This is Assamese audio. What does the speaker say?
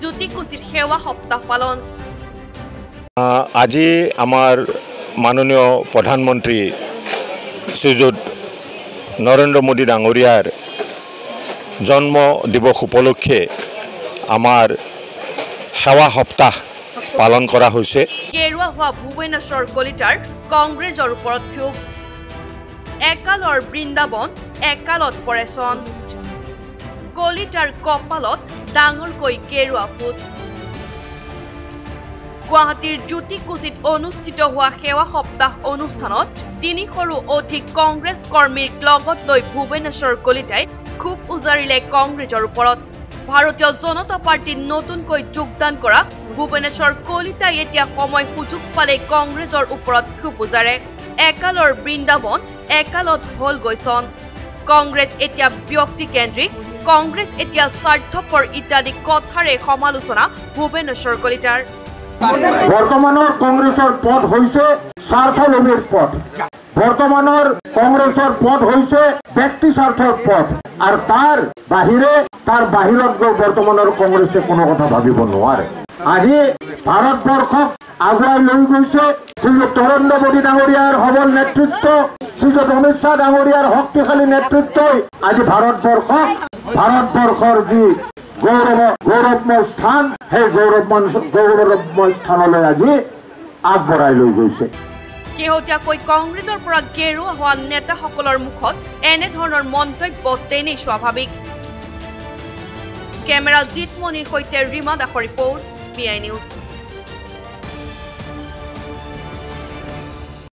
জ্যোতিকুচিত সেৱা সপ্তাহ পালন। আজি আমাৰ মাননীয় প্ৰধানমন্ত্ৰী শ্ৰীযুত নৰেন্দ্ৰ মোদী ডাঙৰীয়াৰ জন্ম দিৱস উপলক্ষে আমাৰ সেৱা সপ্তাহ পালন কৰা হৈছে। গেৰুৱা হোৱা ভুৱনেশ্বৰ কলিতাৰ কংগ্ৰেছৰ ওপৰত ক্ষোভ। একালৰ বৃন্দাবন একালত পৰে চন কলিতাৰ কপালত ডাঙৰকৈ গেৰুৱা ফুট গুৱাহাটীৰ জ্যোতিকুচিত অনুষ্ঠিত হোৱা সেৱা সপ্তাহ অনুষ্ঠানত তিনিশৰো অধিক কংগ্ৰেছ কৰ্মীক লগত লৈ ভুৱনেশ্বৰ কলিতাই ক্ষোভ উজাৰিলে কংগ্ৰেছৰ ওপৰত। ভাৰতীয় জনতা পাৰ্টীত নতুনকৈ যোগদান কৰা ভুৱনেশ্বৰ কলিতাই এতিয়া সময় সুযোগ পালে কংগ্ৰেছৰ ওপৰত ক্ষোভ উজাৰে। একালৰ বৃন্দাবন একালত হল গৈছন কংগ্ৰেছ এতিয়া ব্যক্তিকেন্দ্ৰিক কংগ্ৰেছ এতিয়া স্বাৰ্থপৰ ইত্যাদি কথাৰে সমালোচনা ভুৱনেশ্বৰ কলিতাৰ বৰ্তমানৰ কংগ্ৰেছৰ পথ হৈছে স্বাৰ্থলোভীৰ পথ বৰ্তমানৰ কংগ্ৰেছৰ পথ হৈছে ব্যক্তি স্বাৰ্থৰ পথ আৰু তাৰ বাহিৰে, তাৰ বাহিৰত গৈ বৰ্তমানৰ কোনো কথা ভাবিব নোৱাৰে। আজি ভাৰতবৰ্ষক আগুৱাই লৈ গৈছে শ্ৰীযুত নৰেন্দ্ৰ মোদী ডাঙৰীয়াৰ সবল নেতৃত্ব, শ্ৰীযুত অমিত শ্বাহ ডাঙৰীয়াৰ শক্তিশালী নেতৃত্বই। আজি ভাৰতবৰ্ষক ভাৰতবৰ্ষৰ যি গৌৰৱ, গৌৰৱময় স্থান, সেই গৌৰৱময় গৌৰৱময় স্থানলৈ আজি আগবঢ়াই লৈ গৈছে। শেহতীয়াকৈ কংগ্ৰেছৰ পৰা গেৰুৱা হোৱা নেতাসকলৰ মুখত এনেধৰণৰ মন্তব্য তেনেই স্বাভাৱিক। কেমেৰা জিতমণিৰ সৈতে ৰীমা দাসৰ ৰিপৰ্ট পি আই নিউজ।